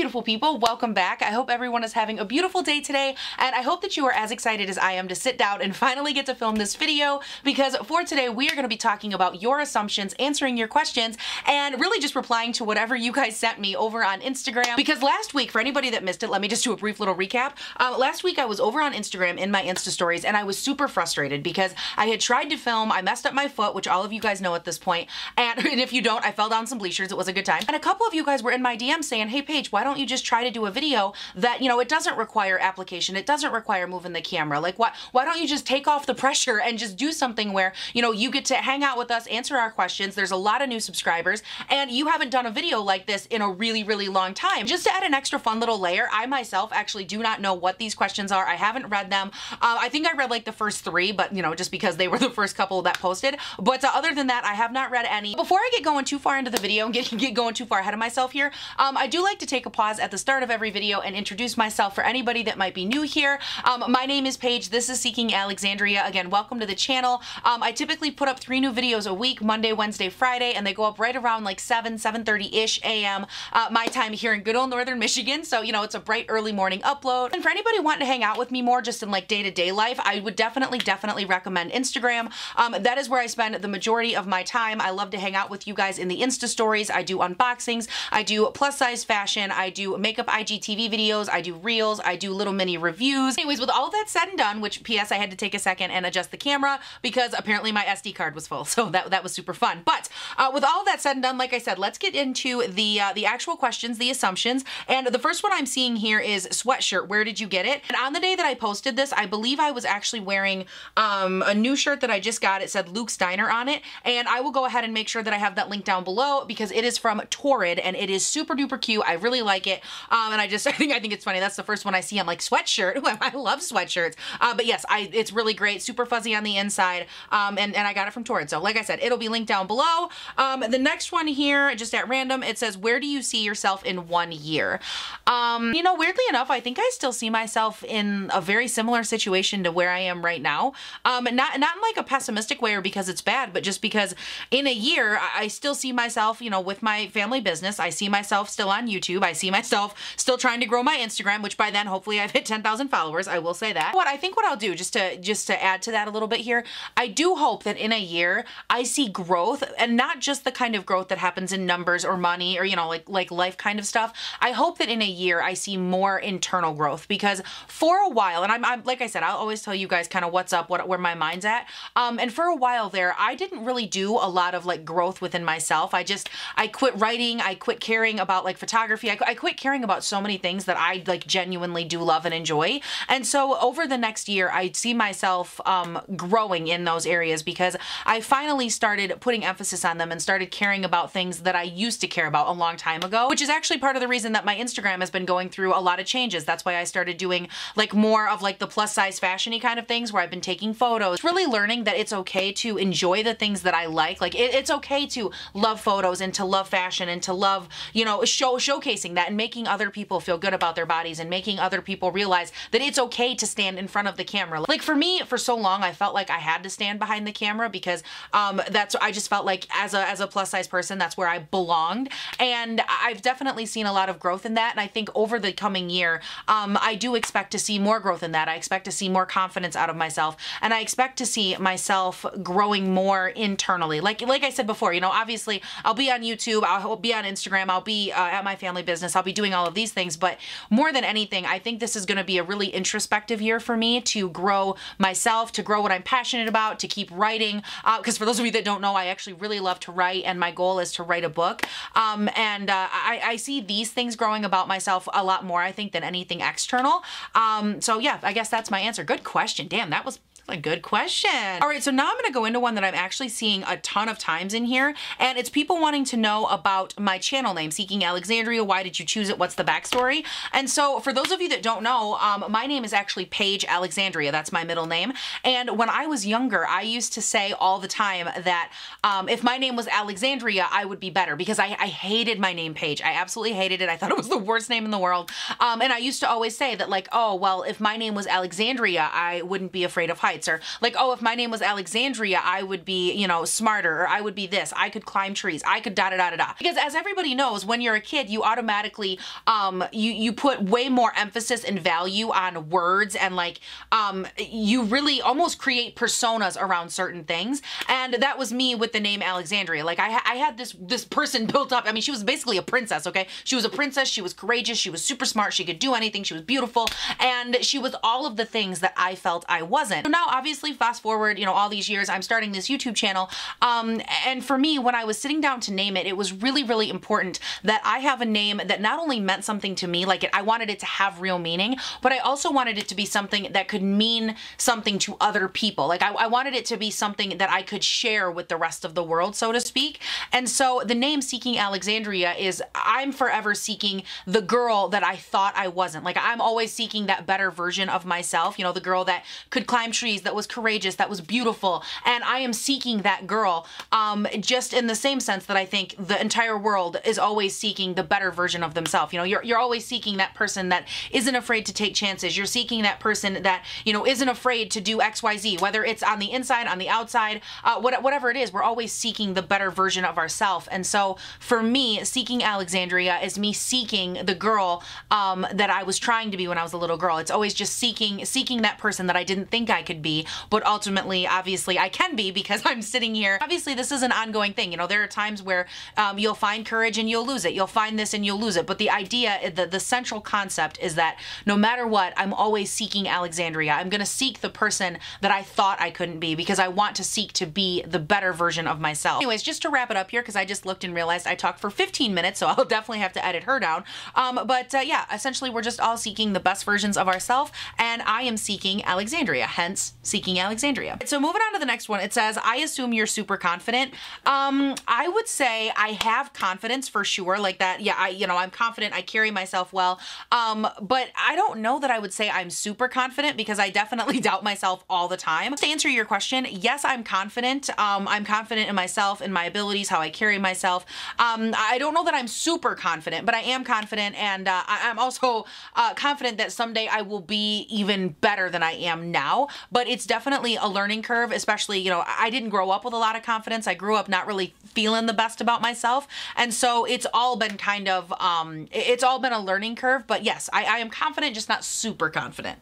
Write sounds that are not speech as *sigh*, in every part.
beautiful people, welcome back. I hope everyone is having a beautiful day today, and I hope that you are as excited as I am to sit down and *laughs* finally get to film this video, because for today we are going to be talking about your assumptions, answering your questions, and really just replying to whatever you guys sent me over on Instagram. Because last week, for anybody that missed it, let me just do a brief little recap. Uh, last week I was over on Instagram in my Insta stories, and I was super frustrated because I had tried to film, I messed up my foot, which all of you guys know at this point, and, *laughs* and if you don't, I fell down some bleachers, it was a good time. And a couple of you guys were in my DM saying, hey Paige, why don't you just try to do a video that, you know, it doesn't require application, it doesn't require moving the camera. Like, why, why don't you just take off the *laughs* pressure and just do something where, you know, you get to hang out with us, answer our questions. There's a lot of new subscribers, and you haven't done a video like this in a really, really long time. Just to add an extra fun little layer, I myself actually do not know what these questions are. I haven't read them. Uh, I think I read like the first three, but, you know, just because they were *laughs* the first couple that posted. But uh, other than that, I have not read any. Before I get going too far into the video and get, get going too far ahead of myself here, um, I do like to take a pause at the start of every video and introduce myself for anybody that might be new here. Um, my name is Paige. This is Seeking Alexandria. Again, welcome to the channel. Um, I typically put up three new videos a week, Monday, Wednesday, Friday, and they go up right around like 7, 7.30-ish a.m. Uh, my time here in good old Northern Michigan. So, you know, it's a bright early morning upload. And for anybody wanting to hang out with me more just in like day-to-day -day life, I would definitely, definitely recommend Instagram. Um, that is where I spend the majority of my time. I love to hang out with you guys in the Insta stories. I do unboxings. I do plus size fashion. I do makeup IGTV videos. I do reels. I do little mini reviews. Anyways, with all that said and done, which PS I had to take a second and adjust the camera because apparently my SD card was full. *laughs* So that, that was super fun. But uh, with all that said and done, like I said, let's get into the, uh, the actual questions, the assumptions. And the first one I'm seeing here is sweatshirt. Where did you get it? And on the day that I posted this, I believe I was actually wearing um, a new shirt that I just got. It said Luke's Diner on it. And I will go ahead and make sure that I have that link down below because it is from Torrid and it is super duper cute. I really like it. Um, and I just, *laughs* I think, I think it's funny. That's the first one I see. I'm like sweatshirt. *laughs* I love sweatshirts. Uh, but yes, I, it's really great. Super fuzzy on the inside. Um, and, and I got it from Torrid. So like I said, it'll be linked down below. Um, the next one here, just at random, it says, where do you see yourself in one year? Um, you know, weirdly enough, I think I still see myself in a very similar situation to where I am right now. Um, not, not in like a pessimistic way or because it's bad, but just because in a year, I, I still see myself, you know, with my family business. I see myself still on YouTube. I see myself still trying to grow my Instagram, which by then hopefully I've hit 10,000 followers. I will say that. What I think what I'll do just to just to add to that a little bit here, I do hope that in a year I see growth and not just the kind of growth that happens in numbers or money or you know like like life kind of stuff. I hope that in a year I see more internal growth because for a while and I'm, I'm like I said I'll always tell you guys kind of what's up what where my mind's at um and for a while there I didn't really do a lot of like growth within myself. I just I quit writing, I quit caring about like photography. I, I quit caring about so many things that I like genuinely do love and enjoy. And so over the next year, I see myself um, growing in those areas because I finally started putting emphasis on them and started caring about things that I used to care about a long time ago, which is actually part of the reason that my Instagram has been going through a lot of changes. That's why I started doing like more of like the plus size fashiony kind of things where I've been taking photos, really learning that it's okay to enjoy the things that I like. Like it, it's okay to love photos and to love fashion and to love, you know, show showcasing that and making other people feel good about their bodies and making other people realize that it's okay to stand in front of the camera. Like for me, for so long, I felt like I had to stand behind the camera because um, that's, I just felt like as a, as a plus size person, that's where I belonged. And I've definitely seen a lot of growth in that. And I think over the coming year, um, I do expect to see more growth in that. I expect to see more confidence out of myself. And I expect to see myself growing more internally. Like, like I said before, you know, obviously I'll be on YouTube, I'll be on Instagram, I'll be uh, at my family business, I'll be doing all of these things. But more than anything, I think this is going to be a really introspective year for me to grow myself, to grow what I'm passionate about, to keep writing. Because uh, for those of you that don't know, I actually really love to write, and my goal is to write a book. Um, and uh, I, I, see these things growing about myself a lot more, I think, than anything external. Um, so yeah, I guess that's my answer. Good question. Damn, that was a good question. All right, so now I'm gonna go into one that I'm actually seeing a ton of times in here, and it's people wanting to know about my channel name, Seeking Alexandria. Why did you choose it? What's the backstory? And so for those of you that don't know, um, my name is actually Paige Alexandria. That's my middle name. And when I was younger, I used to say all the time that um, if my name was Alexandria, I would be better because I, I, hated my name Paige. I absolutely hated it. I thought it was the worst name in the world. Um, and I used to always say that like, oh, well, if my name was Alexandria, I wouldn't be afraid of heights like, oh, if my name was Alexandria, I would be, you know, smarter or I would be this. I could climb trees. I could da da da da da. Because as everybody knows, when you're a kid, you automatically automatically um you you put way more emphasis and value on words and like um you really almost create personas around certain things. And that was me with the name Alexandria. Like I, I had this this person *laughs* built up. I mean she was basically a princess okay? She was a princess. She was courageous. She was super smart. She could do anything. She was beautiful. And she was all of the things that I felt I wasn't. So now obviously fast forward you know all these years I'm starting this YouTube channel. Um and for me when I was sitting down to name it it was really really important that I have a name that not only meant something to me like it I wanted it to have real meaning but I also wanted it to be something that could mean something to other people. Like I, I wanted it to be something that I could share with the rest of the world so to speak. And so the name Seeking Alexandria is I'm forever seeking the girl that I thought I wasn't. Like I'm always seeking that better version of myself you know the girl that could climb trees that was courageous that was beautiful and I am seeking that girl um, just in the same sense that I think the entire world is always seeking the better version of themselves. You know, you're, you're always seeking that person that isn't afraid to take chances. You're seeking that person that, you know, isn't afraid to do XYZ, whether it's on the inside, on the outside, uh, what, whatever it is, we're always seeking the better version of ourselves. And so for me, seeking Alexandria is me seeking the girl um, that I was trying to be when I was a little girl. It's always just seeking, seeking that person that I didn't think I could be, but ultimately, obviously I can be because *laughs* I'm sitting here. Obviously this is an ongoing thing. You know, there are times where um, you'll find courage and you'll lose it. You'll find this and you'll lose it. But the idea, the, the central concept is that no matter what, I'm always seeking Alexandria. I'm going to seek the person that I thought I couldn't be because I want to seek to be the better version of myself. Anyways, just to wrap it up here, because I just looked and realized I talked for 15 minutes, so *laughs* I'll definitely have to edit her down. Um, but uh, yeah, essentially we're just all seeking the best versions of ourselves, and I am seeking Alexandria, hence seeking Alexandria. So moving on to the next one, it says, I assume you're super confident. Um, I would say I have confidence for sure, like that. Yeah, I, you know, I'm confident. I carry myself well. Um, but I don't know that I would say I'm super confident because I definitely *laughs* doubt myself all the time. To answer your question, yes, I'm confident. Um, I'm confident in myself, in my abilities, how I carry myself. Um, I don't know that I'm super confident, but I am confident, and uh, I, am also uh, confident that someday I will be even better than I am now. But it's definitely a learning curve, especially, you know, I didn't grow up with a lot of confidence. I grew up not really feeling the best about myself. And so it's all been kind of, um, it's all been a learning curve. But yes, I, I am confident, just not super confident.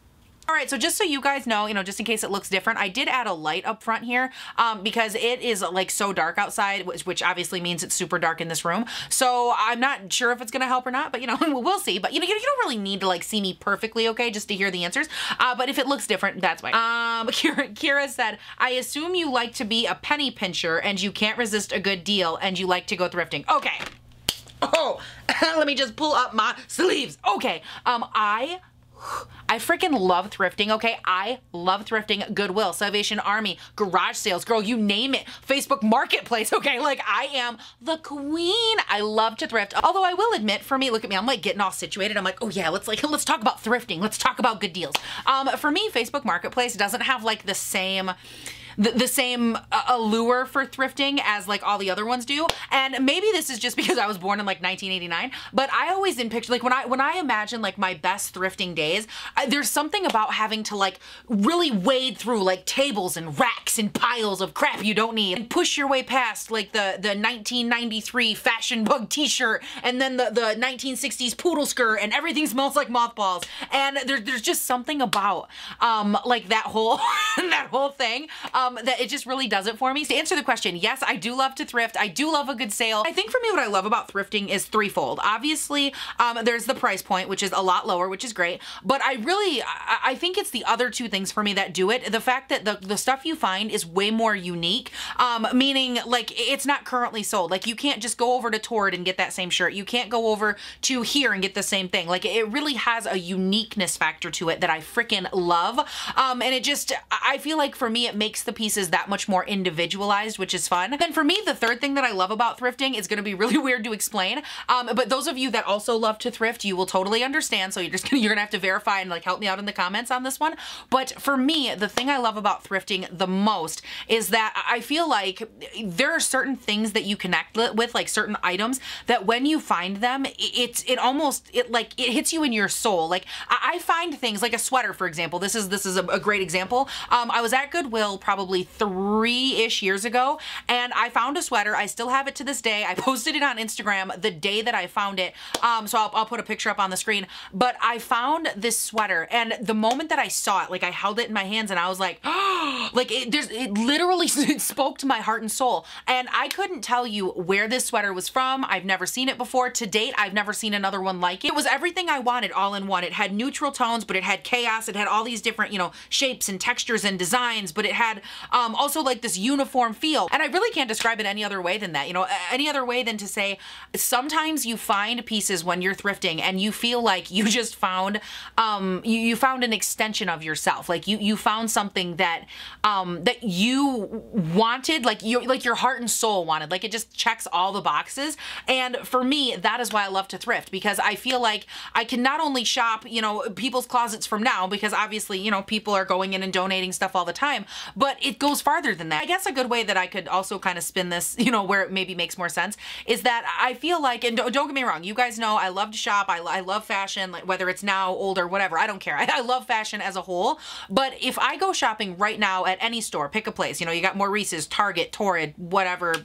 All right, so just so you guys know, you know, just in case it looks different, I did add a light up front here um, because it is like so dark outside, which, which, obviously means it's super dark in this room. So I'm not sure if it's gonna help or not, but you know, *laughs* we'll see. But you know, you, don't really need to like see me perfectly, okay, just to hear the answers. Uh, but if it looks different, that's why. Um, *laughs* Kira, Kira said, I assume you like to be a penny pincher and you can't resist a good deal and you like to go thrifting. Okay. Oh, *laughs* let me just pull up my sleeves. Okay. Um, I *sighs* I freaking love thrifting, okay? I love thrifting. Goodwill, Salvation Army, garage sales, girl, you name it. Facebook Marketplace, *laughs* okay? Like, I am the queen. I love to thrift. Although I will admit, for me, look at me, I'm like getting all situated. I'm like, oh yeah, let's like, let's talk about thrifting. Let's talk about good deals. Um, for me, Facebook Marketplace doesn't have like the same the, the same uh, allure for thrifting as like all the other ones do. And maybe this is just because I was born in like 1989, but I always in picture like when I when I imagine like my best thrifting days, I, there's something about having to like really wade through like tables and racks and piles of crap you don't need and push your way past like the the 1993 fashion bug t-shirt and then the the 1960s poodle skirt and everything smells like mothballs and there, there's just something about um like that whole *laughs* that whole thing um um, that it just really does it for me. To answer the question, yes, I do love to thrift. I do love a good sale. I think for me, what I love about thrifting is threefold. Obviously, um, there's the price point, which is a lot lower, which is great. But I really, I, I think it's the other two things for me that do it. The fact that the, the stuff you find is way more unique, um, meaning like it's not currently sold. Like you can't just go over to Torrid and get that same shirt. You can't go over to here and get the same thing. Like it really has a uniqueness factor to it that I freaking love. Um, and it just, I feel like for me, it makes the pieces that much more individualized, which is fun. Then for me, the third thing that I love about thrifting is gonna be *laughs* really weird to explain. Um, but those of you that also love to thrift, you will totally understand. So you're just *laughs* gonna, you're gonna have to verify and like help me out in the comments on this one. But for me, the thing I love about thrifting the most is that I feel like there are certain things that you connect with, like certain items that when you find them, it's, it almost, it like, it hits you in your soul. Like I find things like a sweater, for example. This is, this is a, a great example. Um, I was at Goodwill probably probably three-ish years ago and I found a sweater. I still have it to this day. I *laughs* posted it on Instagram the day that I found it. Um, so I'll, I'll put a picture up on the screen. But I found this sweater and the moment that I saw it, like I held it in my hands and I was like, *gasps* like it, there's, it literally *laughs* spoke to my heart and soul. And I couldn't tell you where this sweater was from. I've never seen it before. To date, I've never seen another one like it. It was everything I wanted all in one. It had neutral tones, but it had chaos. It had all these different, you know, shapes and textures and designs, but it had um, also like this uniform feel. And I really can't describe it any other way than that. You know, any other way than to say sometimes you find pieces when you're thrifting and you feel like you just found um, you, you found an extension of yourself. Like you you found something that um, that you wanted, like you like your heart and soul wanted. Like it just checks all the boxes. And for me, that is why I love to thrift because I feel like I can not only shop, you know, people's closets from now because obviously, you know, people are going in and donating stuff all the time, but it goes farther than that. I guess a good way that I could also kind of spin this, *laughs* you know, where it maybe makes more sense is that I feel like, and don't, get me wrong, you guys know I love to shop. I, I love fashion, like whether it's now, old or whatever. I don't care. *laughs* I, I love fashion as a whole. But if I go shopping right now at any store, pick a place, you know, you got Maurices, Target, Torrid, whatever,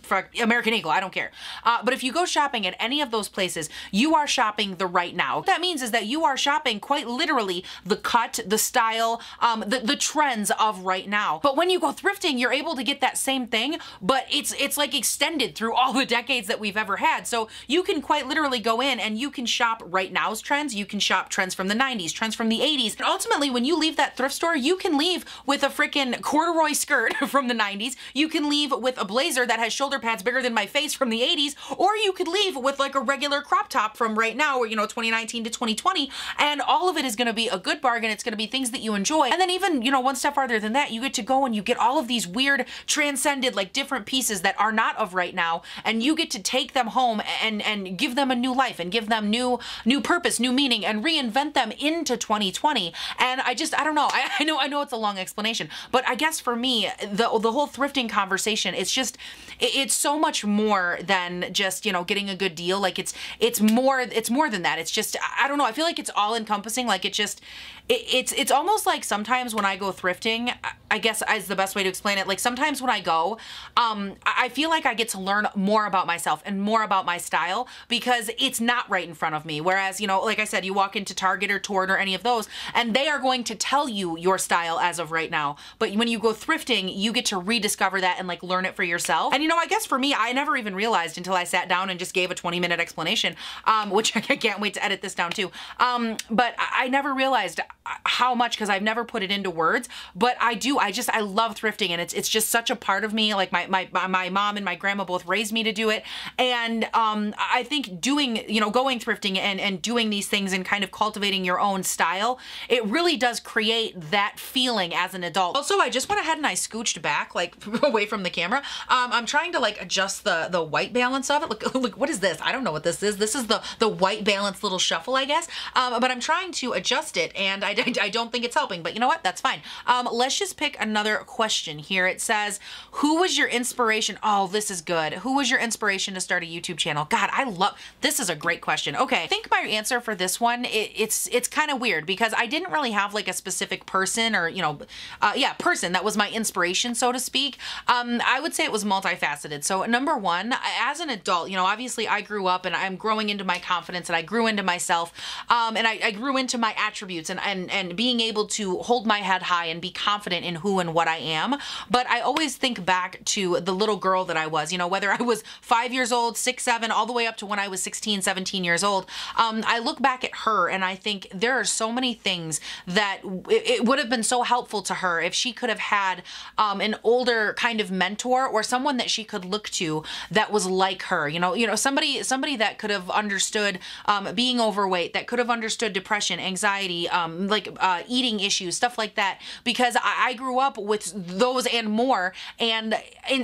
American Eagle, I don't care. Uh, but if you go shopping at any of those places, you are shopping the right now. What that means is that you are shopping quite literally the cut, the style, um, the, the trends of right now. But when you go thrifting, you're able to get that same thing, but it's it's like extended through all the decades that we've ever had. So you can quite literally go in and you can shop right now's trends. You can shop trends from the 90s, trends from the 80s. And ultimately, when you leave that thrift store, you can leave with a freaking corduroy skirt *laughs* from the 90s. You can leave with a blazer that has shoulder pads bigger than my face from the 80s, or you could leave with like a regular crop top from right now, or you know, 2019 to 2020. And all of it is going to be a good bargain. It's going to be things that you enjoy. And then even, you know, one step farther than that, you get to go and you get all of these weird transcended like different pieces that are not of right now and you get to take them home and and give them a new life and give them new new purpose, new meaning and reinvent them into 2020. And I just I don't know. I, *laughs* I know I know it's a long explanation, but I guess for me the the whole thrifting conversation it's just it's so much more than just, you know, getting a good deal. Like it's it's more it's more than that. It's just I don't know. I feel like it's all encompassing. Like it just it, it's it's almost like sometimes when I go thrifting, I guess is the best way to explain it. Like sometimes when I go, um, I feel like I get to learn more about myself and more about my style because it's not right in front of me. Whereas, you know, like I said, you walk into Target or Torrid or any of those, and they are going to tell you your style as of right now. But when you go thrifting, you get to rediscover that and like learn it for yourself. And you know, I guess for me, I never even realized until I sat down and just gave a 20 minute explanation, um, which *laughs* I can't wait to edit this down too. Um, but I never realized how much because I've never put it into words, but I do. I just I love thrifting and it's it's just such a part of me. Like my my my mom and my grandma both raised me to do it, and um, I think doing you know going thrifting and and doing these things and kind of cultivating your own style, it really does create that feeling as an adult. Also, I just went ahead and I scooched back like *laughs* away from the camera. Um, I'm trying to like adjust the the white balance of it. Look *laughs* look what is this? I don't know what this is. This is the the white balance little shuffle I guess. Um, but I'm trying to adjust it and I I, I don't think it's helping, but you know what? That's fine. Um, let's just pick another question here. It says, who was your inspiration? Oh, this is good. Who was your inspiration to start a YouTube channel? God, I love, this is a great question. Okay, I think my answer for this one, it, it's it's kind of weird because I didn't really have like a specific person or, you know, uh, yeah, person that was my inspiration, so to speak. Um, I would say it was multifaceted. So number one, as an adult, you know, obviously I grew up and I'm growing into my confidence and I grew into myself um, and I, I grew into my attributes and, and and being able to hold my head high and be confident in who and what I am. But I always think back to the little girl that I was, you know, whether I was five years old, six, seven, all the way up to when I was 16, 17 years old. Um, I look back at her and I think there are so many things that it, it would have been so helpful to her if she could have had um, an older kind of mentor or someone that she could look to that was like her, you know, you know, somebody, somebody that could have understood um, being overweight, that could have understood depression, anxiety, um, like uh, eating issues, stuff like that, because I, I, grew up with those and more, and,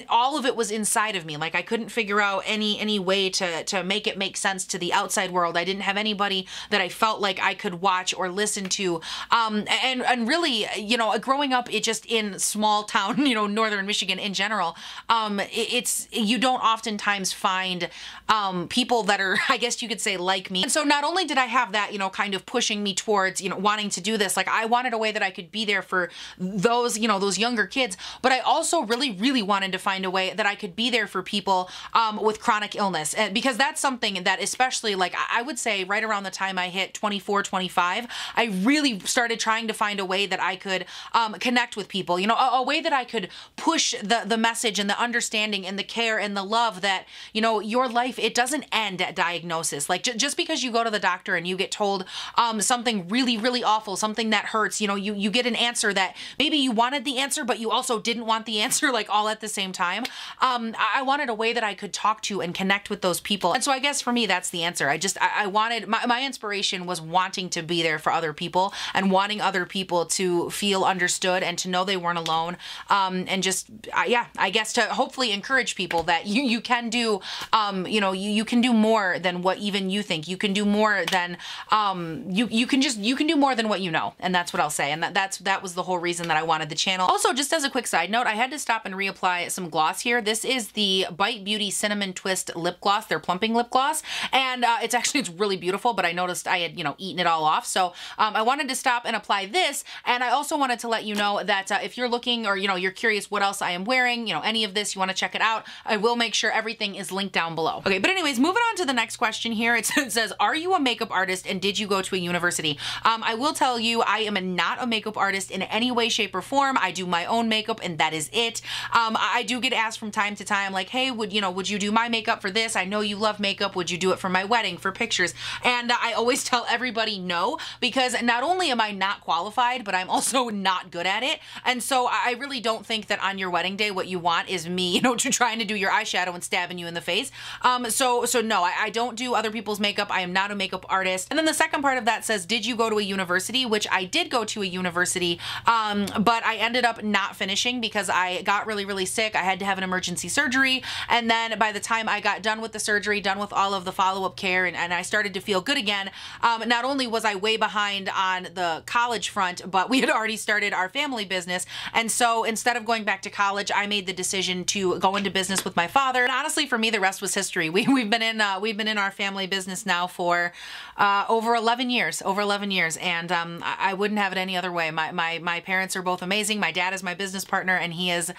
all of it was inside of me. Like I couldn't figure out any any way to to make it make sense to the outside world. I didn't have anybody that I felt like I could watch or listen to. Um, and and really, you know, growing up, it just in small town, *laughs* you know, northern Michigan in general, um, it, it's you don't oftentimes find um, people that are, *laughs* I guess you could say, like me. And so not only did I have that, you know, kind of pushing me towards, you know, wanting to do this. Like I wanted a way that I could be there for those, you know, those younger kids, but I also really, really wanted to find a way that I could be there for people um, with chronic illness. Because that's something that especially like I would say right around the time I hit 24, 25, I really started trying to find a way that I could um, connect with people, you know, a, a way that I could push the, the message and the understanding and the care and the love that, you know, your life, it doesn't end at diagnosis. Like just because you go to the doctor and you get told um, something really, really awful, something that hurts, you know, you, you get an answer that maybe you wanted the answer, but you also didn't want the *laughs* answer like all at the same time. Um, I wanted a way that I could talk to and connect with those people. And so I guess for me, that's the answer. I just, I, I wanted, my, my inspiration was wanting to be there for other people and wanting other people to feel understood and to know they weren't alone. Um, and just, yeah, I guess to hopefully encourage people that you, you can do, um, you know, you, you can do more than what even you think. You can do more than, um, you, you can just, you can do more than what you know. And that's what I'll say. And that, that's, that was the whole reason that I wanted the channel. Also, just as a quick side note, I had to stop and reapply some gloss here. This is the Bite Beauty Cinnamon Twist Lip Gloss, their plumping lip gloss. And uh, it's actually, it's really beautiful, but I noticed I had, you know, eaten it all off. So um, I wanted to stop and apply this. And I also wanted to let you know that uh, if you're looking or, you know, you're curious what else I am wearing, you know, any of this, you want to check it out, I will make sure everything is linked down below. Okay, but anyways, moving on to the next question here. It *laughs* says, are you a makeup artist and did you go to a university? Um, I will tell you, I am not a makeup artist in any way, shape, or form. I do my own makeup and that is it. Um, I do get asked from time to time, like, hey, would, you know, would you do my makeup for this? I know you love makeup. Would you do it for my wedding, for pictures? And I always *laughs* tell everybody no, because not only am I not qualified, but I'm also *laughs* not good at it. And so I really don't think that on your wedding day, what you want is me, *laughs* you know, trying to do your eyeshadow and stabbing you in the face. Um, so, so no, I, I don't do other people's makeup. I am not a makeup artist. And then the second part of that says, did you go to a university? Which I did go to a university, um, but I ended up not finishing because I got really, really sick. I had to have an emergency surgery. And then by the time I got done with the surgery, done with all of the follow-up care, and, and I started to feel good again, um, not only was I way behind on the college front, but we had already started our family business. And so instead of going back to college, I made the decision to go into business with my father. And honestly, for me, the rest was history. We, we've been in uh, we've been in our family business now for uh, over 11 years, over 11 years, and um, I, wouldn't have it any other way. My, my my parents are both amazing. My dad is my business partner, and he is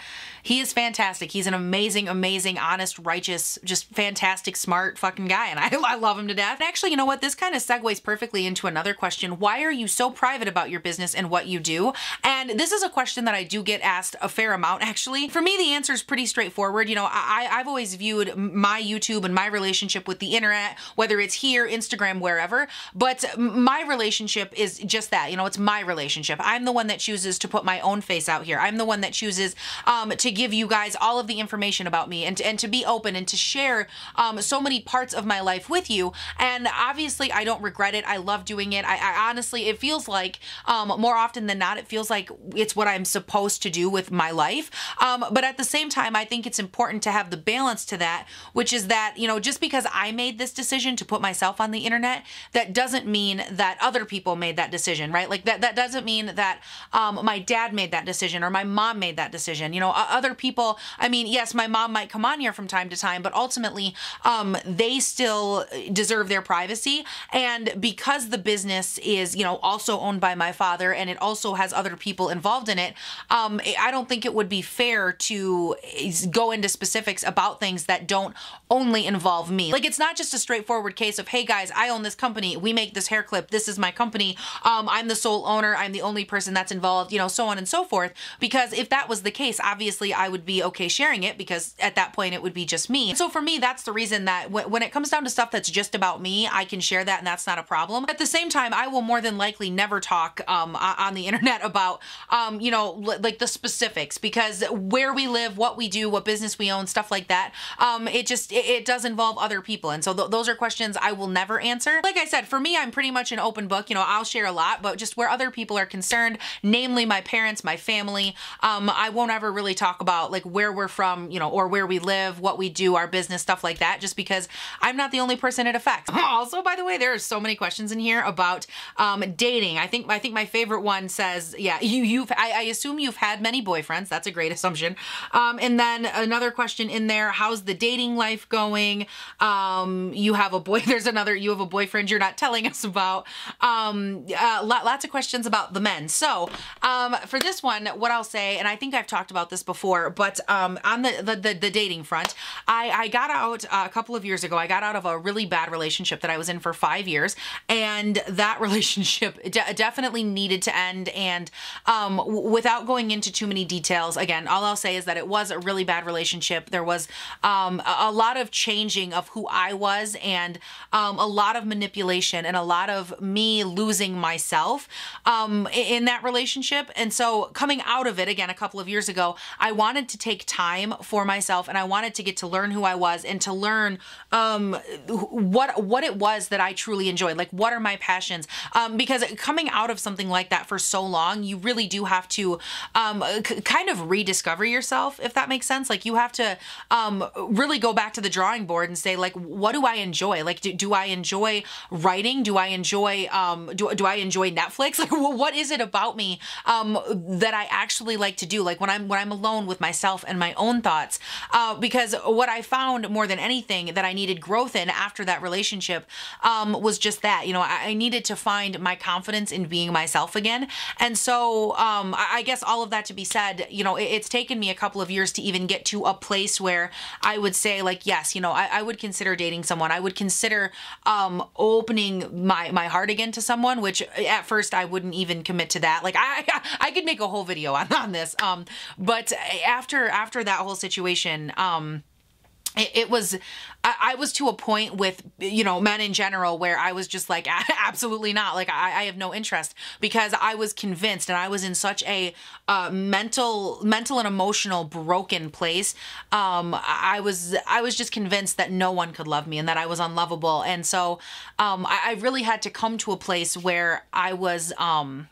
he is fantastic. He's an amazing, amazing, honest, righteous, just fantastic, smart fucking guy, and *laughs* I, I love him to death. And actually, you know what? This kind of segues perfectly into another question. Why are you so private about your business and what you do? And this is a question that I do get asked a fair amount, actually. For me, the answer is pretty straightforward. You know, I, I've always viewed my YouTube and my relationship with the internet, whether it's here, Instagram, wherever, but my relationship is just that. You know, it's my relationship. I'm the one that chooses to put my own face out here. I'm the one that chooses um, to give you guys all of the information about me and, and to be open and to share um, so many parts of my life with you. And obviously, I don't regret it. I love doing it. I, I honestly, it feels like um, more often than not, it feels like it's what I'm supposed to do with my life. Um, but at the same time, I think it's important to have the balance to that, which is that, you know, just because I made this decision to put myself on the internet, that doesn't mean that other people made that decision, right? Like that, that doesn't mean that um, my dad made that decision or my mom made that decision. You know, other people, I mean, yes, my mom might come on here from time to time, but ultimately, um, they still deserve their privacy. And because the business is, you know, also owned by my father and it also has other people involved in it, um, I don't think it would be fair to go into specifics about things that don't only involve me. Like, it's not just a straightforward case of, hey guys, I own this company, we make this hair clip, this is my company, I'm the sole owner, I'm the only person that's involved, you know, so on and so forth. Because if that was the case, obviously I would be okay sharing it because at that point it would be just me. So for me, that's the reason that when it comes down to stuff that's just about me, I can share that and that's not a problem. At the same time, I will more than likely never talk um, on the *laughs* internet about, um, you know, like the specifics because where we live, what we do, what business we own, stuff like that, um, it just, it, it, does involve other people. And so th those are questions I will never answer. Like I said, for me, I'm pretty much an open book. You know, I'll share a lot, but just where other people are concerned, namely my parents, my family, um, I won't ever really talk about like where we're from, you know, or where we live, what we do, our business, stuff like that, just because I'm not the only person it affects. *laughs* also, by the way, there are so many questions in here about um, dating. I think I think my favorite one says, yeah, you you've I, I assume you've had many boyfriends. That's a great assumption. Um, and then another question in there, how's the dating life going? Um, you have a boy. *laughs* There's another. You have a boyfriend you're not telling us about. Um, uh, lots of questions about the men. So um, for this one, what I'll say, and I think I've talked about this before, but um, on the, the, the, the, dating front, I, I got out uh, a couple of years ago, I got out of a really bad relationship that I was in for five years. And that *laughs* relationship de- definitely needed to end. And um, without going into too many details, again, all I'll say is that it was a really bad relationship. There was um, a, a, lot of changing of who I was and um, a lot of manipulation and a lot of me losing myself um, in that relationship. And so coming out of it again a couple of years ago, I wanted to take time for myself and I wanted to get to learn who I was and to learn um, what what it was that I truly enjoyed. Like what are my passions? Um, because coming out of something like that for so long, you really do have to um, kind of rediscover yourself, if that makes sense. Like you have to um, really go back to the drawing board and say, like, what do I enjoy? Like, do, do I enjoy writing? Do I enjoy um, do, do I enjoy Netflix? *laughs* Like, what is it about me um, that I actually like to do? Like when I'm when I'm alone with myself and my own thoughts. Uh, because what I found more than anything that I needed growth in after that relationship um, was just that. You know, I, I, needed to find my confidence in being myself again. And so um, I, I, guess all of that to be said, you know, it, it's taken me a couple of years to even get to a place where I would say, like, yes, you know, I, I would consider dating someone. I would consider um, opening my my heart again to someone, which at first I wouldn't even commit to that. Like I I could make a whole video on, on this. Um, but after after that whole situation, um, it, was I, I, was to a point with you know men in general where i was just like *laughs* absolutely not. Like i, I have no interest because i was convinced and i was in such a uh, mental mental and emotional broken place. Um, i was i was just convinced that no one could love me and that i was unlovable. And so um, I, I really had to come to a place where i was um,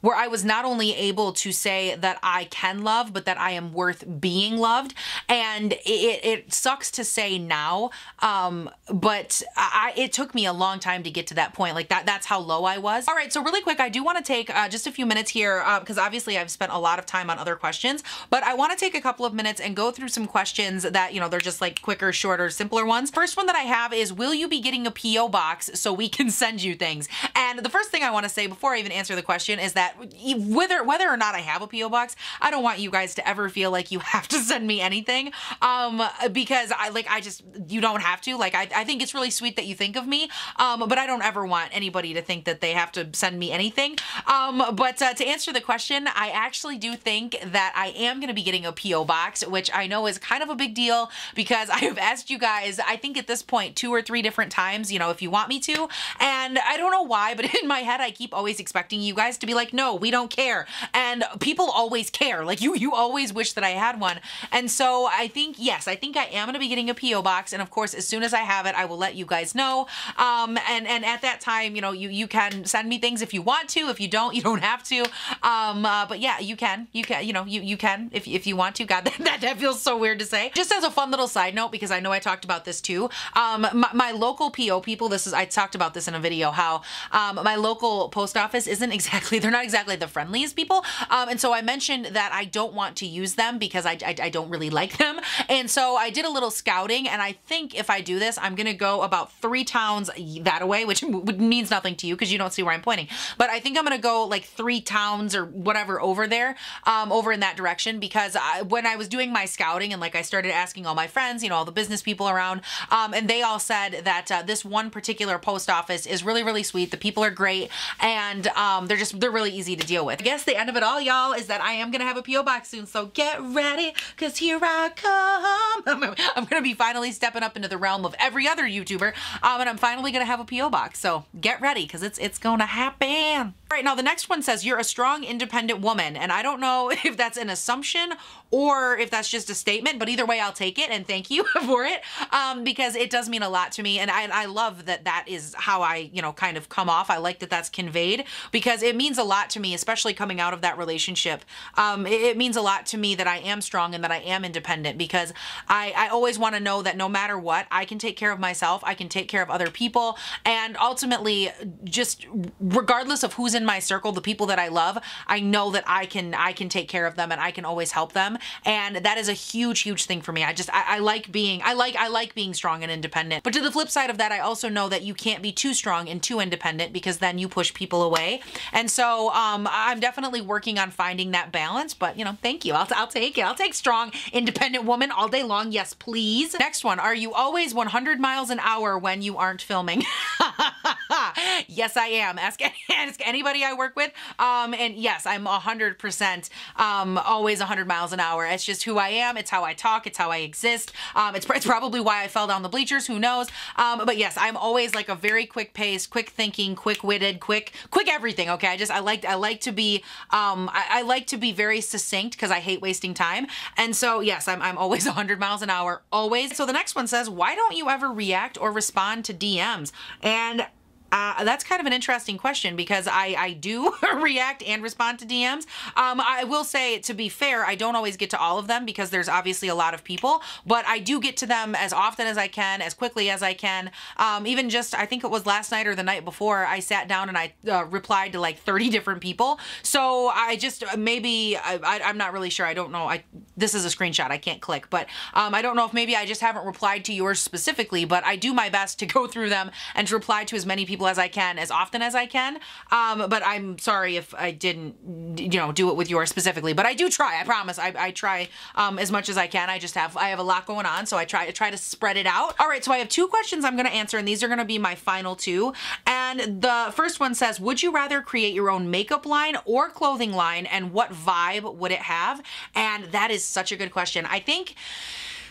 where I was not only able to say that I can love, but that I am worth being loved. And it, it sucks to say now, um, but I, it took me a long time to get to that point. Like that, that's how low I was. All right, so really quick, I do want to take uh, just a few minutes here because uh, obviously I've spent a lot of time on other questions, but I want to take a couple of minutes and go through some questions that, you know, they're just like quicker, shorter, simpler ones. First one that I have is, will you be getting a P.O. box so we can *laughs* send you things? And the first thing I want to say before I even answer the question is that whether whether or not I have a PO box, I don't want you guys to ever feel like you *laughs* have to send me anything. Um, because I like I just you don't have to. Like I, I think it's really sweet that you think of me. Um, but I don't ever want anybody to think that they have to send me anything. Um, but uh, to answer the question, I actually do think that I am going to be getting a PO box, which I know is kind of a big deal because *laughs* I have asked you guys. I think at this point two or three different times. You know, if you want me to, and I don't know why, but *laughs* in my head I keep always expecting you guys to be like, no, we don't care. And people always care. Like you, you always wish that I had one. And so I think, yes, I think I am going to be getting a PO box. And of course, as soon as I have it, I will let you guys know. Um, and, and at that time, you know, you, you can send me things if you want to. If you don't, you don't have to. Um, uh, but yeah, you can, you can, you know, you, you can if, if you want to. God, *laughs* that, that, feels so weird to say. Just as a fun little side note, because I know I talked about this too. Um, my, my local PO people, this is, I talked about this in a video, how um, my local post office isn't *laughs* exactly, they're not exactly the friendliest people. Um, and so I mentioned that I don't want to use them because I, I, I don't really like them. And so I did a little scouting and I think if I do this, I'm going to go about three towns that away, which means nothing to you because you don't see where I'm pointing. But I think I'm going to go like three towns or whatever over there, um, over in that direction because I, when I was doing my scouting and like I started asking all my friends, you know, all the business people around, um, and they all said that uh, this one particular post office is really, really sweet. The people are great and um, they're just, they're really easy to deal with. I guess the end of it all, y'all, is that I am gonna have a P.O. box soon. So get ready, cause here I come. *laughs* I'm gonna be finally stepping up into the realm of every other YouTuber. Um, and I'm finally gonna have a P.O. box. So get ready, cause it's it's gonna happen. All right, now the next one says you're a strong, independent woman. And I don't know *laughs* if that's an assumption or if that's just a statement, but either way, I'll take it and thank you *laughs* for it um, because it does mean a lot to me. And I, I love that that is how I, you know, kind of come off. I like that that's conveyed because it means a lot to me, especially coming out of that relationship. Um, it, it, means a lot to me that I am strong and that I am independent because I, I always want to know that no matter what, I can take care of myself, I can take care of other people, and ultimately, just regardless of who's in my circle, the people that I love, I know that I can I can take care of them and I can always help them and that is a huge huge thing for me i just I, I, like being i like i like being strong and independent but to the flip side of that i also know that you can't be too strong and too independent because then you push people away and so um, I'm definitely working on finding that balance, but you know, thank you. I'll, I'll take it. I'll take strong, independent woman all day long. Yes, please. Next one. Are you always 100 miles an hour when you aren't filming? *laughs* yes, I am. Ask, *laughs* ask anybody I work with. Um, and yes, I'm 100% um, always 100 miles an hour. It's just who I am. It's how I talk. It's how I exist. Um, it's, it's probably why I fell down the bleachers. Who knows? Um, but yes, I'm always like a very quick pace, quick thinking, quick witted, quick, quick everything. Okay. I just, I like, I like to be, um, I, I like to be very succinct because I hate wasting time. And so yes, I'm, I'm always *laughs* 100 miles an hour, always. So the next one says, why don't you ever react or respond to DMs? And uh, that's kind of an interesting question because I, I do *laughs* react and respond to DMs. Um, I will say, to be fair, I don't always get to all of them because there's obviously a lot of people, but I do get to them as often as I can, as quickly as I can. Um, even just, I think it was last night or the night before, I sat down and I uh, replied to like 30 different people. So I just, maybe, I, am not really sure. I don't know. I This is a screenshot. I can't click, but um, I don't know if maybe I just haven't replied to yours specifically, but I do my best to go through them and to reply to as many people people as I can as often as I can. Um, but I'm sorry if I didn't, you know, do it with yours specifically. But I do try. I promise. I, I try um, as much as I can. I just have I have a lot going on, so I try to try to spread it out. All right. So I have two questions I'm going to answer, and these are going to be my final two. And the first one says, Would you rather create your own makeup line or clothing line, and what vibe would it have? And that is such a good question. I think.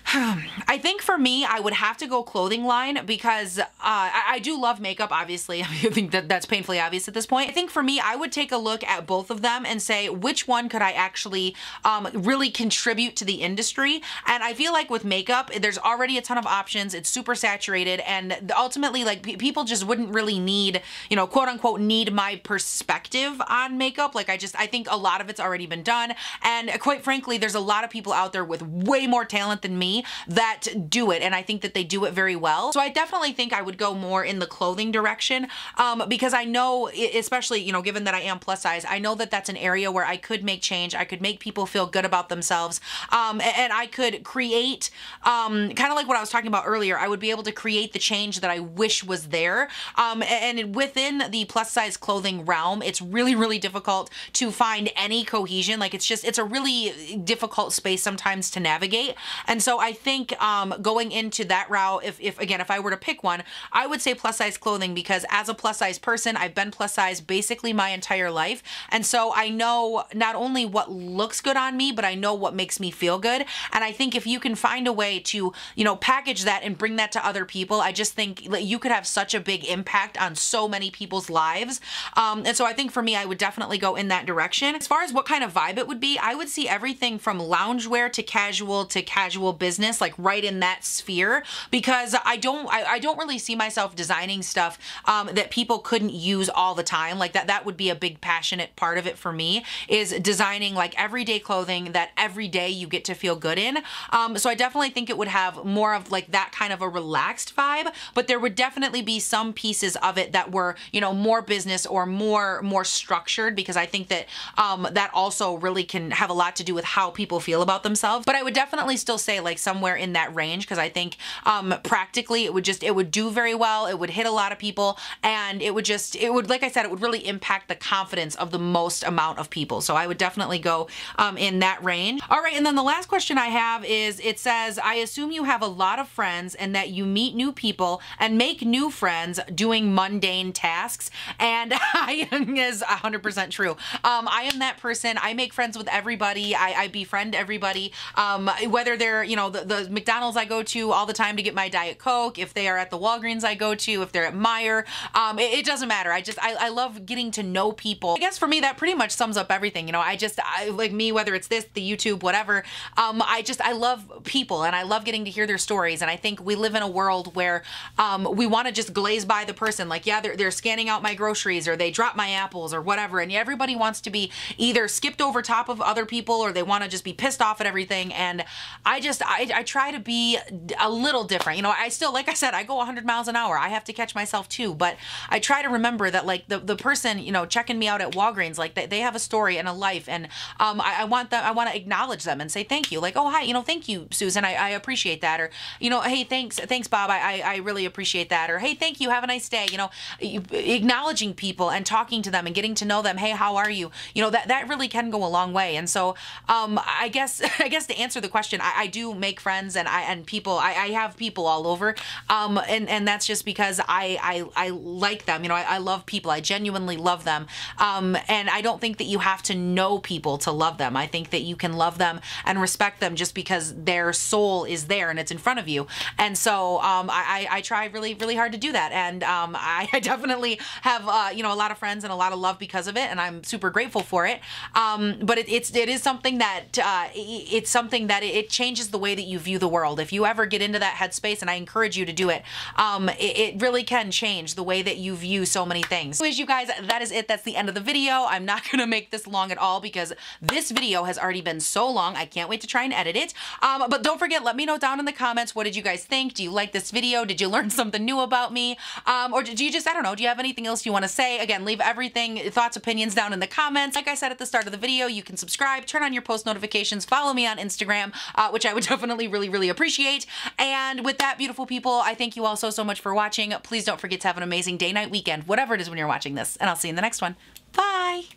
*sighs* I think for me, I would have to go clothing line because uh, I, I, do love makeup, obviously. *laughs* I think that that's painfully obvious at this point. I think for me, I would take a look at both of them and say, which one could I actually um, really contribute to the industry? And I feel like with makeup, there's already a ton of options. It's super saturated. And ultimately, like people just wouldn't really need, you know, quote unquote, need my perspective on makeup. Like I just, I think a lot of it's already been done. And quite frankly, there's a lot of people out there with way more talent than me that do it and I think that they do it very well. So I definitely think I would go more in the clothing direction um, because I know, especially, you know, given that I am plus size, I know that that's an area where I could make change. I could make people feel good about themselves um, and I could create um, kind of like what I was talking about earlier. I would be able to create the change that I wish was there. Um, and within the plus size clothing realm, it's really, really difficult to find any cohesion. Like it's just, it's a really difficult space sometimes to navigate. And so I think um, going into that route, if, if again, if I were to pick one, I would say plus size clothing because as a plus size person, I've been plus size basically my entire life. And so I know not only what looks good on me, but I know what makes me feel good. And I think if you can find a way to, you know, package that and bring that to other people, I just think you could have such a big impact on so many people's lives. Um, and so I think for me, I would definitely go in that direction. As far as what kind of vibe it would be, I would see everything from loungewear to casual to casual business business, like right in that sphere, because I don't, I, I don't really see myself designing stuff um, that people couldn't use all the time. Like that, that would be a big passionate part of it for me is designing like everyday clothing that every day you get to feel good in. Um, so I definitely think it would have more of like that kind of a relaxed vibe, but there would definitely be some pieces of it that were, you know, more business or more, more structured because I think that um, that also really can have a lot to do with how people feel about themselves. But I would definitely still say like somewhere in that range because I think um, practically it would just, it would do very well. It would hit a lot of people and it would just, it would, like I said, it would really impact the confidence of the most amount of people. So I would definitely go um, in that range. All right. And then the last question I have is it says, I assume you have a lot of friends and that you meet new people and make new friends doing mundane tasks. And *laughs* I is 100% true. Um, I am that person. I make friends with everybody. I, I befriend everybody, um, whether they're, you know, the, the, McDonald's I go to all the time to get my Diet Coke, if they are at the Walgreens I go to, if they're at Meijer, um, it, it, doesn't matter. I just, I, I love getting to know people. I guess for me, that pretty much sums up everything. You know, I just, I, like me, whether it's this, the YouTube, whatever, um, I just, I love people and I love getting to hear their stories. And I think we live in a world where um, we want to just glaze by the person. Like, yeah, they're, they're scanning out my groceries or they drop my apples or whatever. And everybody wants to be either skipped over top of other people or they want to just be pissed off at everything. And I just, I, I, I try to be a little different. You know, I still, like I said, I go 100 miles an hour. I have to catch myself too, but I try to remember that like the, the person, you know, checking me out at Walgreens, like they, they have a story and a life. And um, I, I want them, I want to acknowledge them and say thank you. Like, oh, hi, you know, thank you, Susan. I, I appreciate that. Or, you know, hey, thanks, thanks, Bob. I, I, I really appreciate that. Or, hey, thank you. Have a nice day. You know, acknowledging people and talking to them and getting to know them. Hey, how are you? You know, that, that really can go a long way. And so um, I guess, *laughs* I guess to answer the question, I, I do make friends and I, and people, I, I have people all over. Um, and, and that's just because I, I, I like them. You know, I, I love people. I genuinely love them. Um, and I don't think that you have to know people to love them. I think that you can love them and respect them just because their soul is there and it's in front of you. And so um, I, I try really, really hard to do that. And um, *laughs* I, I, definitely have, uh, you know, a lot of friends and a lot of love because of it. And I'm super grateful for it. Um, but it, it's, it is something that, uh, it's something that it changes the way that you view the world. If you ever get into that headspace, and I encourage you to do it, um, it, it really can change the way that you view so many things. Anyways, you guys, that is it. That's the end of the video. I'm not *laughs* to make this long at all because this video has already been so long. I can't wait to try and edit it. Um, but don't forget, let me know down in the comments, what did you guys think? Do you like this video? Did you learn *laughs* something new about me? Um, or do you just, I don't know, do you have anything else you want to say? Again, leave everything, thoughts, opinions down in the comments. Like I said at the start of the video, you can subscribe, turn on your post notifications, follow me on Instagram, uh, which I would *laughs* definitely really, really appreciate. And with that, beautiful people, I thank you all so, so much for watching. Please don't forget to have an amazing day, night, weekend, whatever it is when you're watching this. And I'll see you in the next one. Bye!